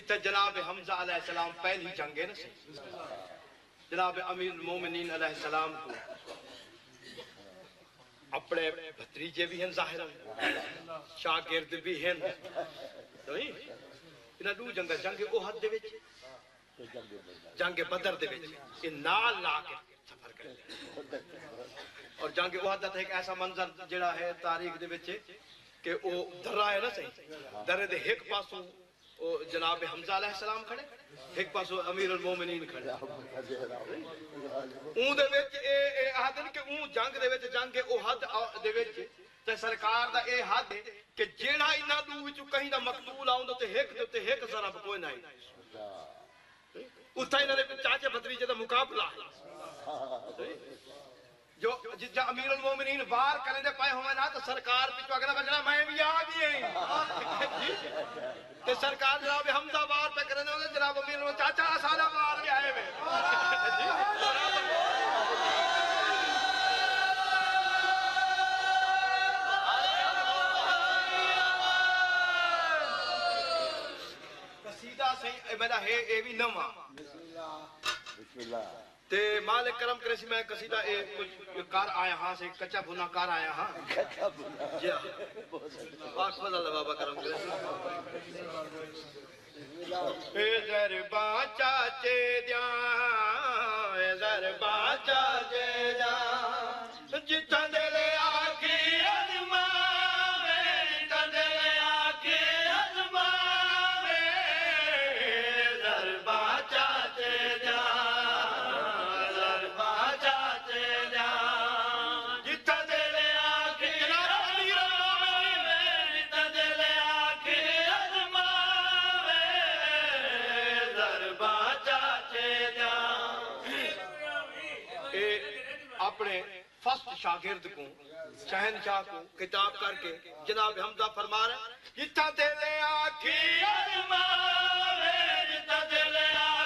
کہ جناب حمزہ علیہ السلام پہلی جنگ ہے نا سی جناب امیر المومنین علیہ السلام کو اپنے بھتریجے بھی ہیں ظاہر شاگرد بھی ہیں۔ نہیں؟ انہاں دو جنگ جنگ احد دے وچ، جنگ بدر دے وچ۔ یہ نال لا کے سفر کرتے اور جنگ احد دا ایک ایسا منظر جڑا ہے تاریخ دے وچ کہ او درہ ہے نا صحیح درے دے ایک پاسوں جناب حمزہ علیہ السلام کھڑے ایک پاسوں امیر المومنین کھڑے۔ اون دے وچ اے اے کہ اون جنگ دے وچ جنگ احد دے وچ۔ تے سرکار دا اے حد ہے کہ جیڑا انہاں دو وچ کہیں دا مقتول آوندا تے ایک دے تے ایک ضرب کوئی نہیں اتھا انہاں دے چاچے بھتریجے دا مقابلہ۔ ہے جو جا امیر المومنین وار کرنے دے پائے ہوئے نا تو سرکار پیچھو اگلا بجنا میں بھی آ گئی ہیں تے سرکار جناب حمزہ وار پہ کرنے دے جناب امیر المومنین چاچا سالہ وار بھی آئے ہوئے قصیدہ صحیح میرا ہے اے بھی نواں بسم اللہ تے مالک کرم کرے سی میں قصیدہ اے کچھ کار آیا ہاں سے کچا بھونا کار آیا ہاں۔ کچا بنا جی ہاں۔ پاک فضل اللہ بابا کرم کرے اے ذربا چاچے دیاں اے ذربا چاچے دیاں۔ جتھاں دل فسٹ شاگرد کو شہنشاہ کو کتاب کر کے جناب حمزہ فرما رہے ہیں جتا دل آکھی ازماوے جتا دل آکھی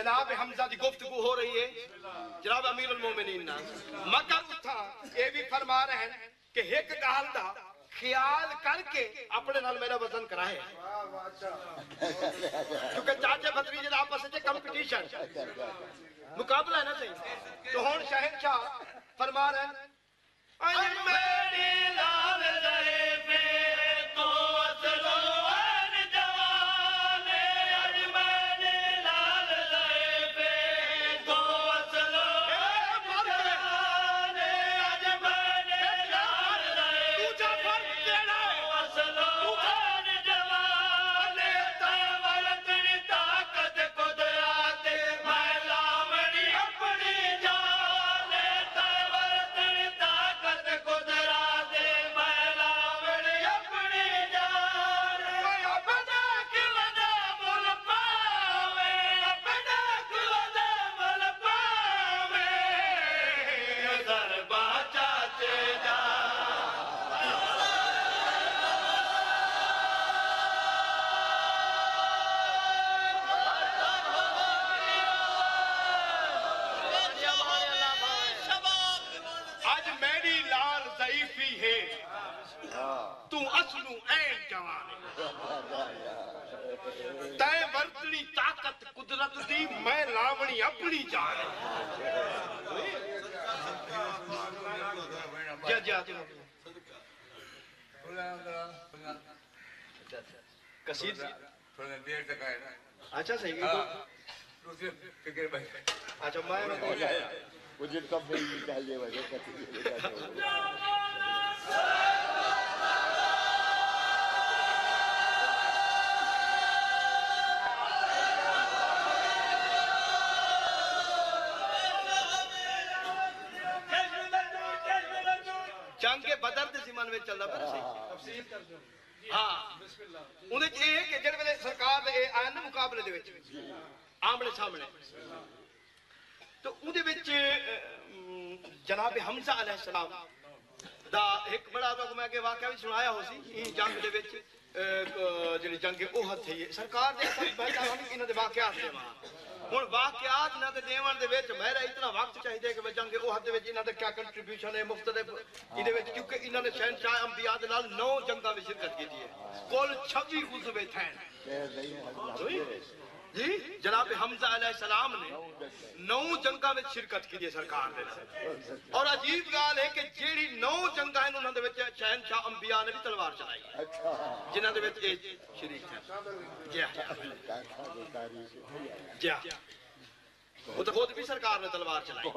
جناب حمزہ دی گفتگو ہو رہی ہے۔ جناب امیر المومنین نا مگر اتھا، یہ بھی فرما رہے ہیں کہ ایک گال دا خیال کر کے اپنے نال میرا وزن کرائے۔ کیونکہ چاچے بھتریجے جی دا آپس میں کمپٹیشن مقابلہ ہے نا صحیح؟ تو ہون شہنشاہ فرما رہے ہیں۔ طاقت دی میں لاونی اپنی جان یہ درجات کثیر اچھا صحیح اچھا میں مجھے کب نہیں نکالنے والے کتنے ਜੰਗ ਕੇ ਬਦਰ ਦੇ ਜ਼ਮਾਨੇ ਵਿੱਚ ਚੱਲਦਾ ਪਿਆ ਸੀ। ਹਾਂ। ਉਹਦੇ ਚ ਇਹ ਹੈ ਕਿ ਜਿਹੜੇ ਵੇਲੇ ਸਰਕਾਰ ਦੇ ਇਹ ਆਇਨ ਦੇ ਮੁਕਾਬਲੇ ਦੇ ਵਿੱਚ ਆਮਣੇ ਸਾਹਮਣੇ। ਤਾਂ ਉਹਦੇ ਵਿੱਚ ਜਨਾਬ ਹਮਜ਼ਾ ਅਲੈਹਿਸਲਾਮ ਦਾ ਇੱਕ ਬੜਾ ਤੋਂ ਮੈਂ ਅੱਗੇ ਵਾਕਿਆ ਵੀ ਸੁਣਾਇਆ ਹੋ ਸੀ। ਇਹ ਜੰਗ ਦੇ ਵਿੱਚ ਜਿਹੜੀ ਜੰਗ ਉਹਦ ਸੀ ਸਰਕਾਰ ਦੇ ਇਹਨਾਂ ਵਾਕਿਆਤ ਦੇਵਾਂ ہن واقعات نہ تے دیون دے وچ میرا اتنا وقت چاہیے کہ وچاں گے او حد وچ انہاں دے کیا کنٹریبیوشن ہے مختلف ایدے وچ کیونکہ انہاں نے شہنشاہ انبیاء دے نال نو جنگاں وچ شرکت کیتی ہے کل 26 عضو تھے جی؟ جناب حمزہ علیہ السلام نے نو جنگا میں شرکت کی دیئے سرکار دے اور عجیب گال ہے کہ جیڑی نو جنگا ہیں انہوں نے وچ شہن شاہ انبیاء نے بھی تلوار چلائی۔ جنہوں نے وچ یہ شریک ہے جیا جیا وہ تو خود بھی سرکار نے تلوار چلائی۔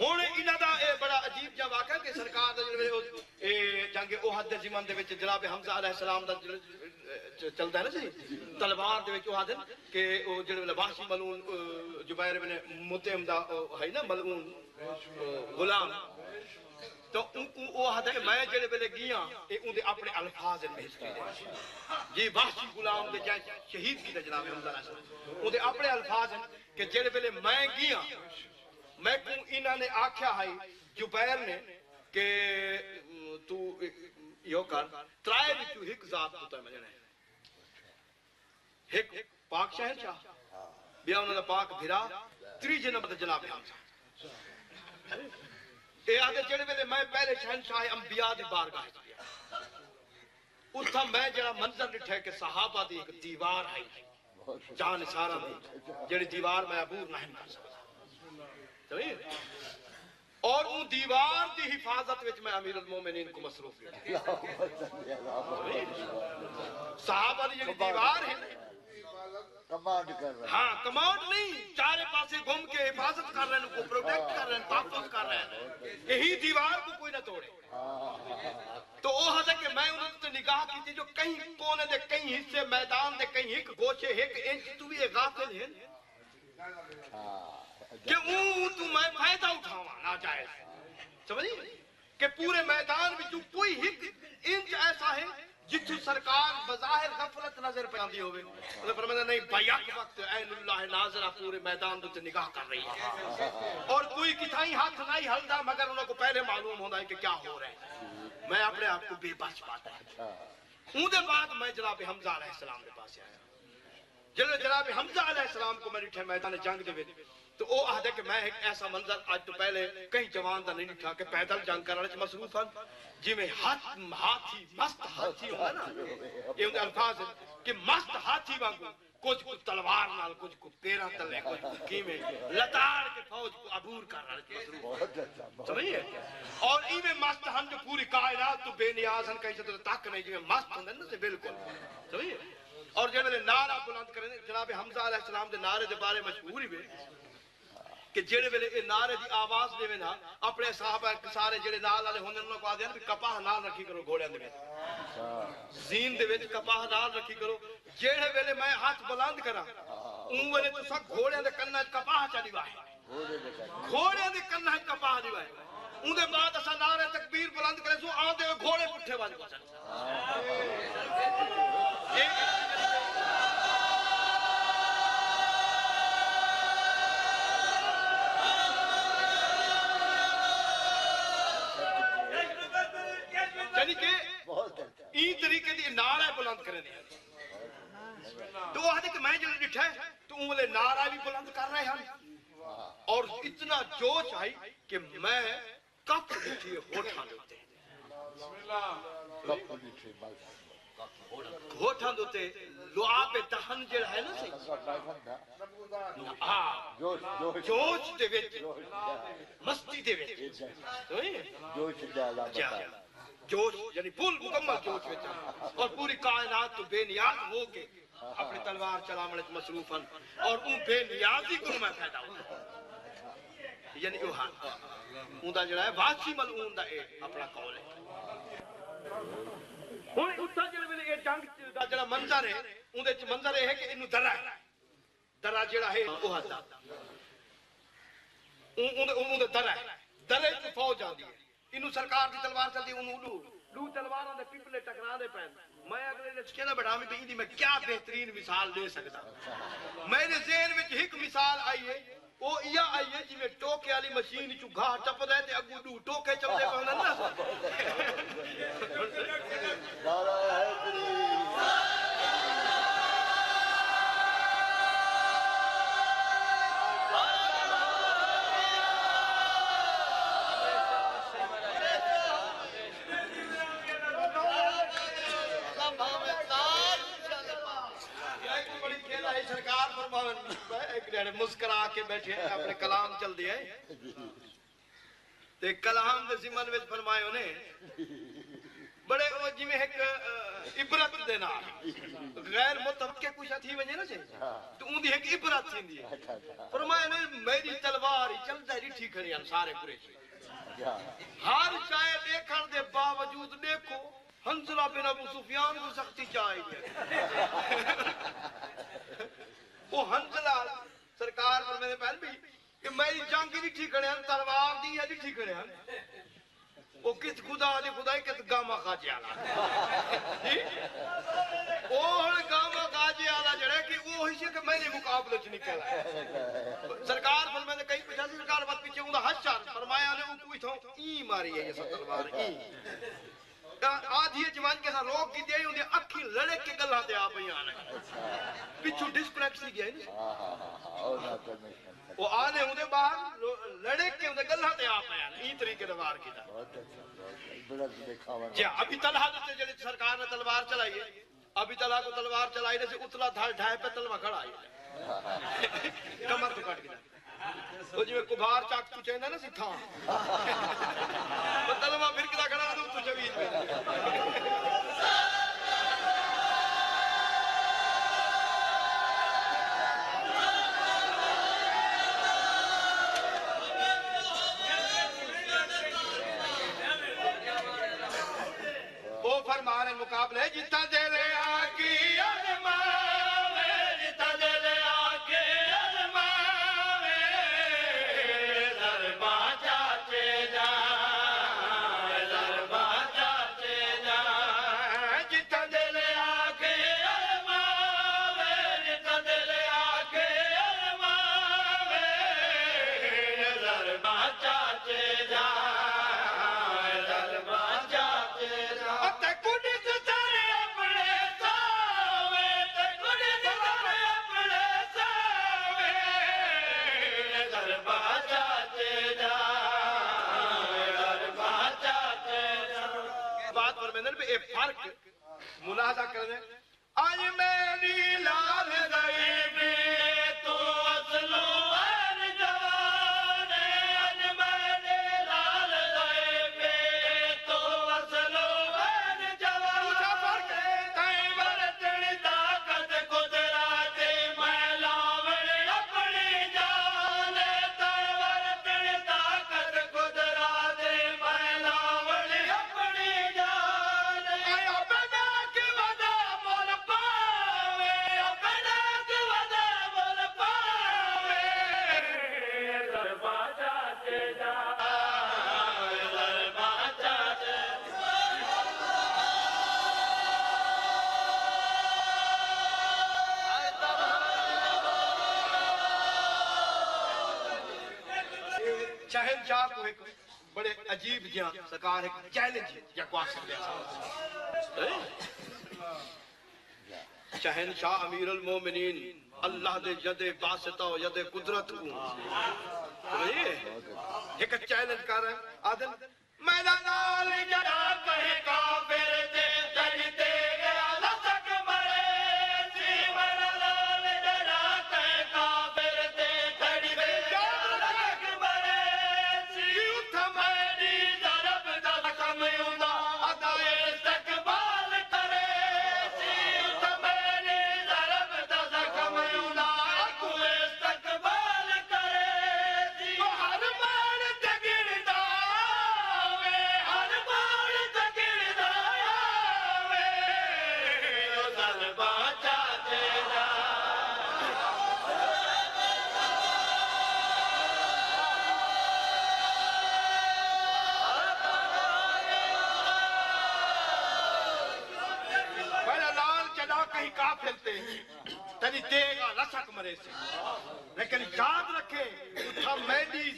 ہن انہاں دا اے بڑا عجیب جا واقعہ کہ سرکار دا جڑے جنگ احد دے دے وچ جناب حمزہ علیہ السلام دا چلدا ہے نا جی تلوار دے وچ احد کہ او جڑے وحشی ملعون بن متعم دا ہے نا ملعون غلام تو وہ آدھا میں جڑے بیلے گیاں اے اون اپنے الفاظ میں حصہ دے جی وحشی غلام دے جائے شہید کی دے جناب حمزہ علیہ السلام اون اپنے الفاظ کہ جڑے بیلے میں گیا میں کہوں انہاں نے آکھیا جبیر نے کہ، تو، یو کر، ترائے ہک ذات ہک پاک بیا پاک تری جنب دا جناب اے آدھے میں پہلے انبیاء اتھا میں جڑا منظر کہ صحابہ ایک دیوار جان سارا جڑی دیوار میں عبور نہیں کر سکتا۔ اور وہ دیوار دی حفاظت وچ میں امیر المومنین کو مصروف ہوں صحابہ دی جڑی دیوار ہے کمانڈ کر رہے ہاں کمانڈ نہیں چارے پاسے گھوم کے حفاظت کر رہے ہیں کو پروٹیکٹ کر رہے ہیں تحفظ کر رہے ہیں۔ یہی دیوار کو کوئی نہ توڑے۔ تو وہ حد کہ میں انہوں نے نگاہ کی تھی جو کہیں کونے دے کہیں حصے میدان دے کہیں ایک گوشے ایک انچ تو بھی غافل ہیں۔ ہاں۔ کہ اون تو میں فائدہ اٹھاواں ناجائز سمجھی کہ پورے میدان وچوں کوئی ایک انچ ایسا ہے جتھو سرکار بظاہر غفلت نظر پہ آندی ہوئے انہوں فرمایا نہیں بیک وقت عین اللہ ناظرہ پورے میدان دے نگاہ کر رہی ہے اور کوئی کتھائی ہاتھ نہیں ہلدا مگر انہوں کو پہلے معلوم ہوتا ہے کہ کیا ہو رہا ہے میں اپنے آپ کو بے بس پاتا ہے اون دے بعد میں جناب حمزہ علیہ السلام کے پاس آیا جلو جناب حمزہ علیہ السلام کو میں ڈٹھے میدان جنگ دے وچ تو او آہدے کہ میں ایک ایسا منظر آج تو پہلے کہیں جوان دا نہیں ڈٹھا کہ پیدل جنگ کرنے وچ مصروف ہیں جی میں ہاتھ ہاتھی مست ہاتھی ہوگا نا یہ ان الفاظ ہیں کہ مست ہاتھی وانگو کچھ کچھ تلوار نال کچھ کچھ پیرا تلے کچھ کچھ کیویں لتاڑ کے فوج کو عبور کر رہے ہیں مصروف اچھا بہت سمجھیے اور ایویں مست ہن جو پوری کائنات تو بے نیاز ہن کہیں سے تو تک نہیں جی مست ہن نا سے بالکل۔ سمجھیے اور جب نے نعرہ بلند کرے نے جناب حمزہ علیہ السلام دے نعرے دے بارے مشہور ہی وے کہ جڑے ویلے اے نعرے دی آواز دے نا، اپنے صحابہ سارے جڑے نال والے ہوندے انہاں کو آدے بھی کپاہ نال رکھی کرو گھوڑیاں دے وچ۔ زین دے وچ کپاہ نال رکھی کرو۔ جڑے ویلے میں ہاتھ بلند کراں اون ویلے تو گھوڑیاں دے کناں وچ کپاہ چلی واہے گھوڑے دے کناں وچ کپاہ دی واہے اون دے بعد اساں نعرے تکبیر بلند کرے، سو آندے ہوئے گھوڑے پٹھے وج پچن این طریقے دی نارا بلند کر رہے ہیں۔ تو وہ کہ میں جو ڈٹھا ہے، تو انہوں نے نارا بھی بلند کر رہے ہیں۔ اور اتنا جوش آئی کہ میں کپ ڈٹھی ہوتھا لیتے کپ ڈٹھی بلد گھوٹھاں دوتے لعا پہ دہن جڑا ہے نا سی۔ ہاں، جوش دے ویچ مستی دے ویچ جوش دے اللہ بتا جوش یعنی پھول مکمل جوش میں چاہتا اور پوری کائنات تو بے نیاز ہو کے اپنی تلوار چلا ملک مصروفاً اور ان بے نیازی کو میں پیدا ہوتا یعنی وہ ہاں ان دا جڑا ہے واسی ملعون دا اے اپنا قول ہے۔ ہن اتھا جڑا میں نے اے جنگ دا جڑا منظر ہے ان دے چھ منظر ہے کہ انہوں درہ ہے۔ درا جڑا ہے او ہتا اون اون دے درا ہے۔ درے تے فوج آندی ہے۔ انہوں سرکار دی تلوار چلدی انہوں لو لو تلواراں دے پپلے ٹکرا دے پین۔ میں اگلے دے چکے دا بٹھا میں دی میں کیا بہترین مثال دے سکتا میں دے ذہن وچ ایک مثال آئی ہے او ایا آئی ہے جویں ٹوکے والی مشین چوں گھاہ چپدا ہے تے اگوں ڈو ٹوکے چپدے پہنن۔ نا مسکرا کے بیٹھے ہیں، اپنے کلام چل دیا ہے تے کلام دے زمن وچ فرمایا نے بڑے وہ جویں ایک عبرت دے نال، غیر متوقع کچھ تھی ونجے نا سے تو اون دی ایک عبرت تھیندی ہے فرمایا نے میری تلوار ہی چلدا ہی ٹھیک کھڑی سارے قریش۔ کیا ہر شاید دیکھن دے باوجود دیکھو حنزلہ بن ابو سفیان کو سختی چاہیے وہ حنزلہ سرکار پر میں نے پہل بھی کہ میری جنگ بھی ٹھیکڑے ہیں تلوار دی ہے بھی ٹھیکڑے ہیں وہ کس خدا دی خدای کس گاما خاجے آلا جی وہ ہن گاما خاجے آلا جڑے کہ وہ ہی کہ میں نے مقابلے چ نکل آیا سرکار پر میں نے کہیں پوچھا سی سرکار بات پیچھے ہوں ہشار فرمایا نے وہ کوئی تھو ای آدھی جوان کے ساتھ روک کی دیا ہوں اکھی لڑے کے گلہ دے آپ ہی آنے پچھو ڈسپلیکس ہی گیا نہیں وہ آنے ہوں باہر لو- لڑے کے ہوں گلہ دے آپ ہی آنے ای طریقے دوار کی دا۔ بہت جی ابھی طلحہ سے جڑے سرکار نے تلوار چلائی ہے، ابھی طلحہ کو تلوار چلائی نے سے اتلا دھار ڈھائے پہ تلوار کھڑا آئی ہے۔ کمر تو کٹ گیا وہ جو جی کبھار چاک تو چاہنا نا سکھا مطلب وہ تلوار پھر کدا کھڑا تو تو شوید میں فرمان مقابلے جتا بات پر میں نے اے فرق ملاحظہ کرنے آج میری لال غیبی تو اصلوں عجیب جہاں سرکار ایک چیلنج یا کواسٹ دیا شہنشاہ امیر المومنین، اللہ دے ید باسطہ و ید قدرت کو۔ ایک چیلنج کر رہا ہے آدھن میدان آل جڑا کہے کافر دے۔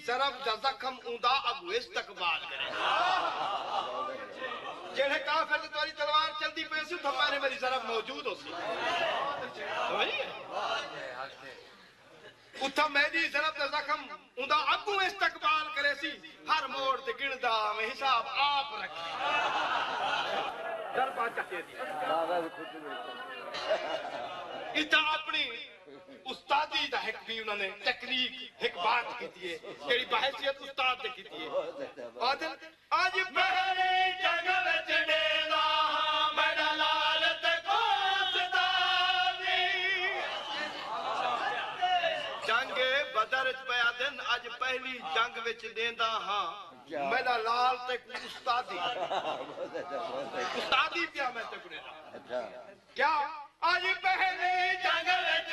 ضرب دا زخم اوندا اگو استقبال کرے۔ جڑے کافر تے توری تلوار چلدی پئی سی تھپا نے میری ضرب موجود ہو سی۔ اتھا دی ضرب دا زخم اوندا اگو استقبال کرے سی۔ ہر موڑ تے گندا میں حساب آپ رکھے۔ در ضربہ چکے دی اتا اپنی استادی دا حق بھی انہوں نے تکنیک حق بات کی دیئے ہے کیڑی بحیثیت استاد دے کی دیئے آدھر آج پہلی جنگ وچڑے دا میں دلالت کو ستانی جنگ بدر پیا دن اج پہلی جنگ وچ دیندا ہاں۔ میرا لال تک استادی۔ استادی پیا میں تے کنے کیا؟ آج پہلی جنگ وچ